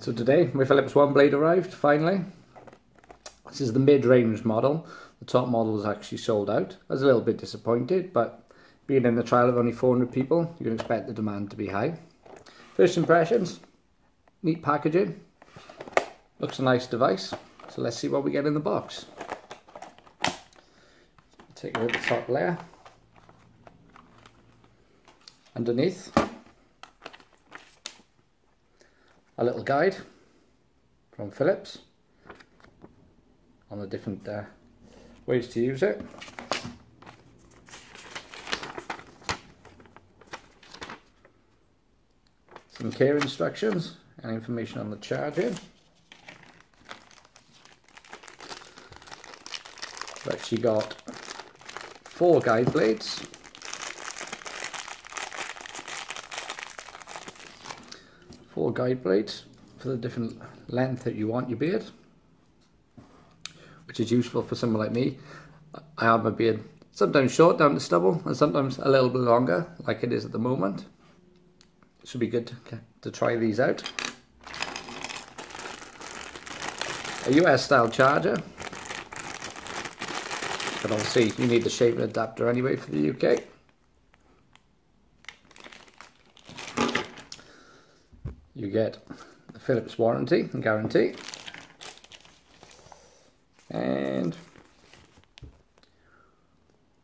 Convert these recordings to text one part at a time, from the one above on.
So today my Philips OneBlade arrived finally. This is the mid-range model. The top model was actually sold out. I was a little bit disappointed, but being in the trial of only 400 people, you can expect the demand to be high. First impressions, neat packaging. Looks a nice device. So let's see what we get in the box. Take away the top layer. Underneath, a little guide from Philips on the different uh, ways to use it. Some care instructions and information on the charging. We've actually got four guide blades four guide blades for the different length that you want your beard which is useful for someone like me. I have my beard sometimes short down to stubble and sometimes a little bit longer like it is at the moment. It should be good to, to try these out. A US style charger. But obviously you need the shaving adapter anyway for the UK you get the Philips warranty and guarantee. And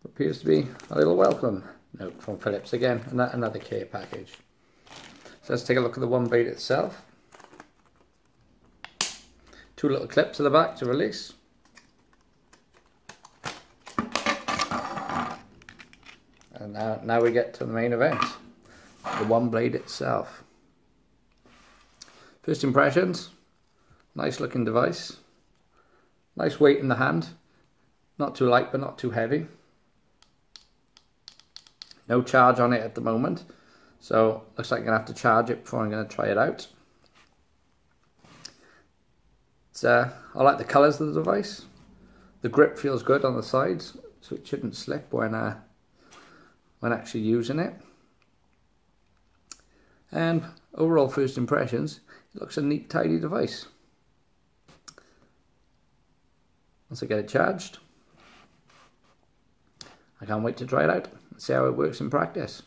appears to be a little welcome note from Philips. Again and that another care package. So let's take a look at the OneBlade itself. Two little clips at the back to release. And now, now we get to the main event the OneBlade itself First impressions, nice looking device. Nice weight in the hand. Not too light but not too heavy. No charge on it at the moment. So looks like I'm to have to charge it before I'm to try it out. Uh, I like the colours of the device. The grip feels good on the sides so it shouldn't slip when, uh, when actually using it. And overall first impressions, it looks a neat, tidy device. Once I get it charged, I can't wait to try it out and see how it works in practice.